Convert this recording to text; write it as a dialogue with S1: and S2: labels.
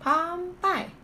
S1: Palm pie.